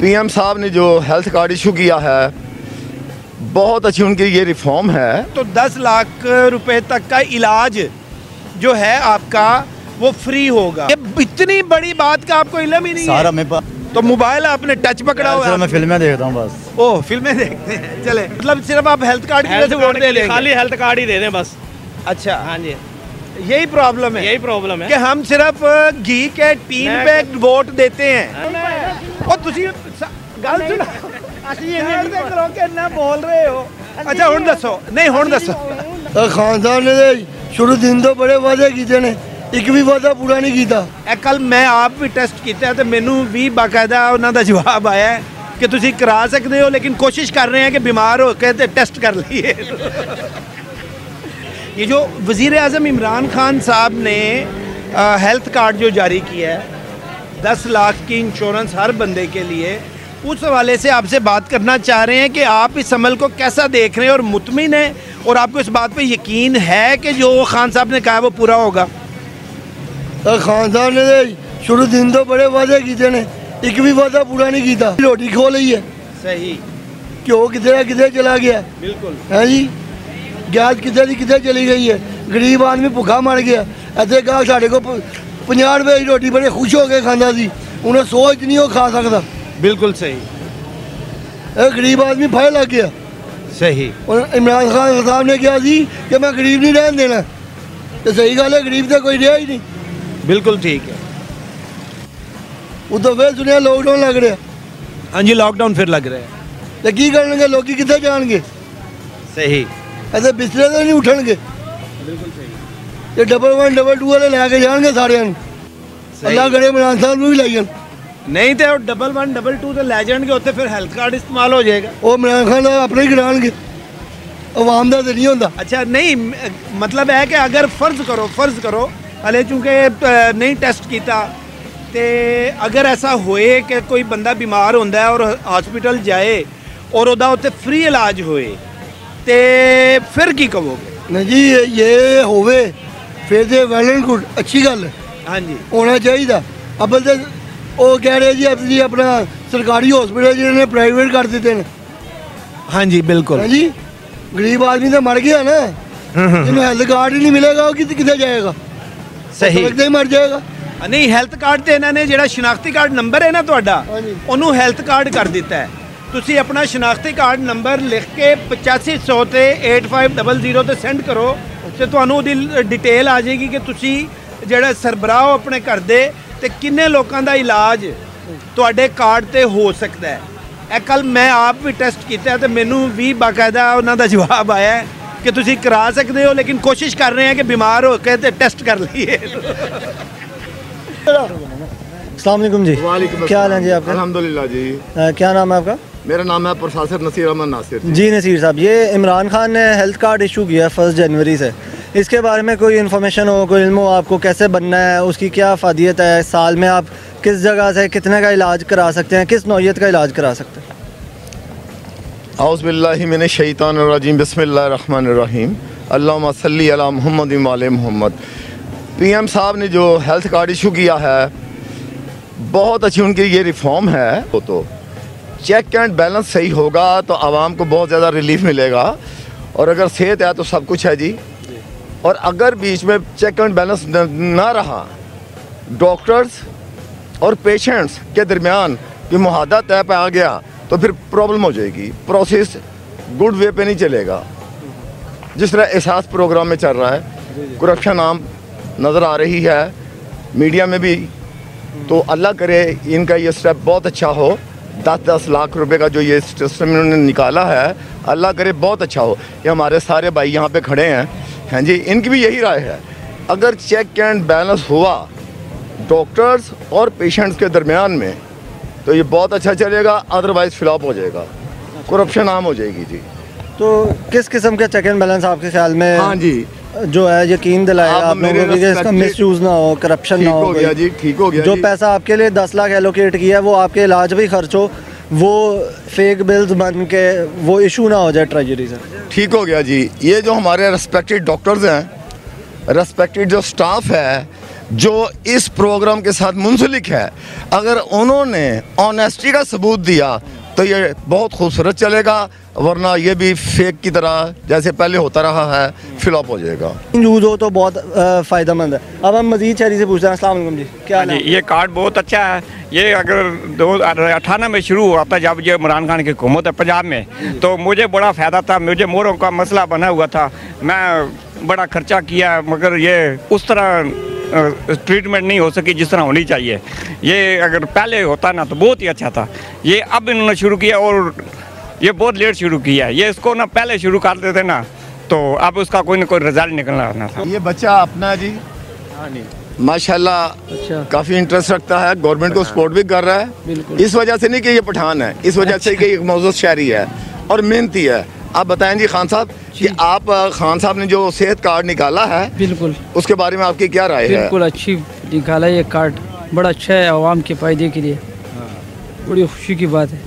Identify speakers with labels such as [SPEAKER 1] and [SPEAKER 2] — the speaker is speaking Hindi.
[SPEAKER 1] पीएम साहब ने जो हेल्थ कार्ड इशू किया है बहुत अच्छी उनकी ये रिफॉर्म है।
[SPEAKER 2] तो 10 लाख रुपए तक का इलाज जो है आपका वो फ्री होगा। ये इतनी बड़ी बात का आपको इलम ही नहीं
[SPEAKER 3] सारा
[SPEAKER 2] है
[SPEAKER 3] मैं
[SPEAKER 2] तो मोबाइल आपने टच पकड़ा हुआ है।
[SPEAKER 3] मैं फ़िल्में देखता हूँ बस।
[SPEAKER 2] ओह फ़िल्में देखते हैं। चले मतलब सिर्फ़ आप हेल्थ कार्ड की वजह से वोट दे लेंगे।
[SPEAKER 4] खाली हेल्थ कार्ड ही दे दें बस।
[SPEAKER 2] अच्छा।
[SPEAKER 4] हाँ जी।
[SPEAKER 2] यही प्रॉब्लम है
[SPEAKER 4] यही प्रॉब्लम है।
[SPEAKER 2] कि
[SPEAKER 4] है
[SPEAKER 2] हम सिर्फ़ घी के टीन
[SPEAKER 4] मैं-
[SPEAKER 2] पे वोट देते हैं और ਤੁਸੀਂ ਸ- ਗੱਲ ਸੁਣੋ ਅਸੀਂ ਇਹਨੇ ਕਰੋ ਕਿ ਨਾ ਬੋਲ ਰਹੇ ਹੋ ਅੱਛਾ ਹੁਣ ਦੱਸੋ ਨਹੀਂ ਹੁਣ ਦੱਸੋ
[SPEAKER 5] ਤਾਂ ਖਾਨਦਾਨ ਨੇ ਤੇ ਸ਼ੁਰੂ ਦਿਨ ਤੋਂ ਬੜੇ ਵਾਅਦੇ ਕੀਤੇ ਨੇ ਇੱਕ ਵੀ ਵਾਅਦਾ ਪੂਰਾ ਨਹੀਂ ਕੀਤਾ
[SPEAKER 2] ਇਹ ਕੱਲ ਮੈਂ ਆਪ ਵੀ ਟੈਸਟ ਕੀਤਾ ਤੇ ਮੈਨੂੰ ਵੀ ਬਾਕਾਇਦਾ ਉਹਨਾਂ ਦਾ ਜਵਾਬ ਆਇਆ ਹੈ ਕਿ ਤੁਸੀਂ ਕਰਾ ਸਕਦੇ ਹੋ ਲੇਕਿਨ ਕੋਸ਼ਿਸ਼ ਕਰ ਰਹੇ ਹਾਂ ਕਿ ਬਿਮਾਰ ਹੋ ਕੇ ਤੇ ਟੈਸਟ कर लिए ये जो वज़ीर अजम इमरान खान साहब ने हेल्थ कार्ड जो जारी किया है दस लाख की इंश्योरेंस हर बंदे के लिए। उस हवाले से आपसे बात करना चाह रहे हैं कि आप इस अमल को कैसा देख रहे हैं और मुतमिन है और आपको इस बात पे यकीन है कि जो खान साहब ने कहा वो पूरा होगा?
[SPEAKER 5] तो खान साहब ने तो शुरू दिन तो बड़े वादे किए ने एक भी वादा पूरा नहीं किया। रोटी खो ली है।
[SPEAKER 2] सही।
[SPEAKER 5] क्यों? वो किधर किधर चला गया।
[SPEAKER 2] बिल्कुल।
[SPEAKER 5] है जी? गैस किधर किधर चली गई है? गरीब आदमी भुखा मर गया। ऐसे कहा साढ़े को पाँ रुपये की रोटी बड़े खुश हो के खाना सी। उन्हें सोच नहीं खा सकता
[SPEAKER 2] बिल्कुल सही।
[SPEAKER 5] एक गरीब आदमी फाय लग गया।
[SPEAKER 2] सही।
[SPEAKER 5] और इमरान खान साहब ने कहा जी कि मैं गरीब नहीं रहन देना। तो सही गल है गरीब तो कोई रहा ही नहीं।
[SPEAKER 2] बिल्कुल ठीक है।
[SPEAKER 5] उतो फिर सुनिया लॉकडाउन लग रहा।
[SPEAKER 2] हाँ जी लॉकडाउन फिर लग रहा है।
[SPEAKER 5] तो की करे लोग कितने जाएँगे
[SPEAKER 2] सही।
[SPEAKER 5] ऐसे बिस्तरे तो नहीं उठन बिल्कुल सही। ਤੇ ਡਬਲ 1 ਡਬਲ 2 ਵਾਲੇ ਲੈ ਕੇ ਜਾਣਗੇ ਸਾਰਿਆਂ ਨੂੰ ਅੱਲਾ ਕਰੇ ਮਨਾਨ ਸਾਹਿਬ ਨੂੰ ਵੀ ਲੈ ਜਾਣ
[SPEAKER 2] ਨਹੀਂ ਤੇ ਉਹ ਡਬਲ 1 ਡਬਲ 2 ਤੇ ਲੈ ਜਾਣਗੇ ਉੱਥੇ ਫਿਰ ਹੈਲਥ ਕਾਰਡ ਇਸਤੇਮਾਲ ਹੋ ਜਾਏਗਾ
[SPEAKER 5] ਉਹ ਮਨਾਨ ਖਾਨ ਆਪਣੇ ਹੀ ਕਰਾਣਗੇ ਆਵਾਮ ਦਾ ਤੇ ਨਹੀਂ ਹੁੰਦਾ
[SPEAKER 2] ਅੱਛਾ ਨਹੀਂ ਮਤਲਬ ਹੈ ਕਿ ਅਗਰ ਫਰਜ਼ ਕਰੋ ਫਰਜ਼ ਕਰੋ ਹਲੇ ਚੂੰਕਿ ਨਹੀਂ ਟੈਸਟ ਕੀਤਾ ਤੇ ਅਗਰ ਐਸਾ ਹੋਏ ਕਿ ਕੋਈ ਬੰਦਾ ਬਿਮਾਰ ਹੁੰਦਾ ਹੈ ਔਰ ਹਸਪੀਟਲ ਜਾਏ ਔਰ ਉਹਦਾ ਉੱਥੇ ਫ੍ਰੀ ਇਲਾਜ ਹੋਏ ਤੇ ਫਿਰ ਕੀ ਕਹੋਗੇ
[SPEAKER 5] ਨਹੀਂ ਜੀ ਇਹ ਹੋਵੇ ਫਿਰ ਤੇ ਵੈਲ ਐਂਡ ਗੁੱਡ ਅੱਛੀ ਗੱਲ ਹੈ।
[SPEAKER 2] ਹਾਂਜੀ।
[SPEAKER 5] ਹੋਣਾ ਚਾਹੀਦਾ। ਅਬਲ ਤੇ ਉਹ ਕਹਿ ਰਹੇ ਜੀ ਆਪਣੀ ਆਪਣਾ ਸਰਕਾਰੀ ਹਸਪੀਟਲ ਜਿਹੜੇ ਨੇ ਪ੍ਰਾਈਵੇਟ ਕਰ ਦਿੱਤੇ ਨੇ।
[SPEAKER 2] ਹਾਂਜੀ ਬਿਲਕੁਲ।
[SPEAKER 5] ਹਾਂਜੀ ਗਰੀਬ ਆਦਮੀ ਤਾਂ ਮਰ ਗਿਆ ਨਾ। ਜਿਹਨੂੰ ਹੈਲਥ ਕਾਰਡ ਹੀ ਨਹੀਂ ਮਿਲੇਗਾ ਉਹ ਕਿੱਥੇ ਕਿੱਥੇ ਜਾਏਗਾ?
[SPEAKER 2] ਸਹੀ।
[SPEAKER 5] ਤੇ ਹੀ ਮਰ ਜਾਏਗਾ।
[SPEAKER 2] ਨਹੀਂ ਹੈਲਥ ਕਾਰਡ ਤੇ ਇਹਨਾਂ ਨੇ ਜਿਹੜਾ ਸ਼ਨਾਖਤੀ ਕਾਰਡ ਨੰਬਰ ਹੈ ਨਾ ਤੁਹਾਡਾ। ਉਹਨੂੰ ਹੈਲਥ ਕਾਰਡ ਕਰ ਦਿੱਤਾ ਹੈ। ਤੁਸੀਂ ਆਪਣਾ ਸ਼ਨਾਖਤੀ ਕਾਰਡ ਨੰਬਰ ਲਿਖ ਕੇ 8500 ਤੇ 8500 ਤੇ ਸੈਂਡ ਕਰੋ। ਤੇ ਤੁਹਾਨੂੰ ਉਹਦੀ ਡਿਟੇਲ ਆ ਜਾਏਗੀ ਕਿ ਤੁਸੀਂ ਜਿਹੜਾ ਸਰਬਰਾਹ ਹੋ ਆਪਣੇ ਘਰ ਦੇ ਤੇ ਕਿੰਨੇ ਲੋਕਾਂ ਦਾ ਇਲਾਜ ਤੁਹਾਡੇ ਕਾਰਡ ਤੇ ਹੋ ਸਕਦਾ ਹੈ ਇਹ ਕੱਲ ਮੈਂ ਆਪ ਵੀ ਟੈਸਟ ਕੀਤਾ ਤੇ ਮੈਨੂੰ ਵੀ ਬਾਕਾਇਦਾ ਉਹਨਾਂ ਦਾ ਜਵਾਬ ਆਇਆ ਹੈ ਕਿ ਤੁਸੀਂ ਕਰਾ ਸਕਦੇ ਹੋ ਲੇਕਿਨ ਕੋਸ਼ਿਸ਼ ਕਰ ਰਹੇ ਹਾਂ ਕਿ ਬਿਮਾਰ ਹੋ ਕੇ ਤੇ ਟੈਸਟ ਕਰ ਲਈਏ
[SPEAKER 6] अलैक्म जी क्या हाल है जी आपका
[SPEAKER 1] अल्हम्दुलिल्लाह जी
[SPEAKER 6] अ, क्या नाम है आपका
[SPEAKER 1] मेरा नाम है प्रोफेसर नसीर अहमद नासिर। जी
[SPEAKER 6] जी नसीर साहब ये इमरान खान ने हेल्थ कार्ड इशू किया है फ़र्स्ट जनवरी से। इसके बारे में कोई इन्फॉर्मेशन हो कोई इल्म हो आपको कैसे बनना है उसकी क्या फ़ादियत है साल में आप किस जगह से कितने का इलाज करा सकते हैं किस नौीयत का इलाज करा सकते हैं?
[SPEAKER 1] आउज़बिल्लिमिन शैतानरजीम बिस्मिल्लाहिर्रहमानिर्रहीम अल्लाहुम्मा सल्ली अला मुहम्मद वाले मोहम्मद। पीएम साहब ने जो हेल्थ कार्ड इशू किया है बहुत अच्छी उनकी ये रिफॉर्म है वो तो। चेक एंड बैलेंस सही होगा तो आवाम को बहुत ज़्यादा रिलीफ मिलेगा। और अगर सेहत है तो सब कुछ है जी। और अगर बीच में चेक एंड बैलेंस ना रहा, डॉक्टर्स और पेशेंट्स के दरमियान कि मुहादा तय पे आ गया तो फिर प्रॉब्लम हो जाएगी। प्रोसेस गुड वे पे नहीं चलेगा। जिस तरह एहसास प्रोग्राम में चल रहा है करप्शन आम नज़र आ रही है, मीडिया में भी। तो अल्लाह करे, इनका ये स्टेप बहुत अच्छा हो। दस दस लाख रुपए का जो ये सिस्टम इन्होंने निकाला है अल्लाह करे बहुत अच्छा हो। ये हमारे सारे भाई यहाँ पे खड़े हैं। हैं जी इनकी भी यही राय है। अगर चेक एंड बैलेंस हुआ डॉक्टर्स और पेशेंट्स के दरमियान में तो ये बहुत अच्छा चलेगा अदरवाइज़ फ्लॉप हो जाएगा। करप्शन आम हो जाएगी जी।
[SPEAKER 6] तो किस किस्म के चेक एंड बैलेंस आपके ख्याल में
[SPEAKER 1] हाँ जी।
[SPEAKER 6] जो है यकीन दिलाएगा
[SPEAKER 1] आप
[SPEAKER 6] आप लोगों को इसका मिस यूज़ ना हो करप्शन ना हो
[SPEAKER 1] हो गया जी ठीक हो गया
[SPEAKER 6] जो पैसा आपके लिए दस लाख एलोकेट किया है वो आपके इलाज भी खर्च हो वो फेक बिल्स बन के वो इशू ना हो जाए ट्रेजरी से।
[SPEAKER 1] ठीक हो गया जी। ये जो हमारे रेस्पेक्टेड डॉक्टर्स हैं रेस्पेक्टेड जो स्टाफ है जो इस प्रोग्राम के साथ मुंसलिक है अगर उन्होंने ऑनेस्टी का सबूत दिया तो ये बहुत खूबसूरत चलेगा वरना ये भी फेक की तरह जैसे पहले होता रहा है फिलअप हो जाएगा।
[SPEAKER 6] यूज़ हो तो बहुत फ़ायदा मंद है। अब हम मजीद शहरी से पूछ रहे हैं अस्सलाम जी क्या
[SPEAKER 3] हाँ जी ये कार्ड बहुत अच्छा है। ये अगर दो अठारह में शुरू हुआ था जब ये इमरान खान की हुकूमत है पंजाब में तो मुझे बड़ा फ़ायदा था मुझे मोरों का मसला बना हुआ था। मैं बड़ा खर्चा किया मगर ये उस तरह ट्रीटमेंट नहीं हो सकी जिस तरह होनी चाहिए। ये अगर पहले होता ना तो बहुत ही अच्छा था। ये अब इन्होंने शुरू किया और ये बहुत लेट शुरू किया है। ये इसको ना पहले शुरू कर देते ना तो अब उसका कोई ना कोई रिज़ल्ट निकलना था।
[SPEAKER 1] ये बच्चा अपना है जी। माशाल्लाह
[SPEAKER 4] अच्छा।
[SPEAKER 1] काफ़ी इंटरेस्ट रखता है। गवर्नमेंट को सपोर्ट भी कर रहा है। इस वजह से नहीं कि ये पठान है। इस वजह से कि एक मौजूद शहरी है और मेहनती है। आप बताएँ जी खान साहब कि आप खान साहब ने जो सेहत कार्ड निकाला है
[SPEAKER 4] बिल्कुल।
[SPEAKER 1] उसके बारे में आपकी क्या राय है?
[SPEAKER 4] बिल्कुल अच्छी निकाला ये कार्ड। बड़ा अच्छा है आवाम के फ़ायदे के लिए। बड़ी खुशी की बात है।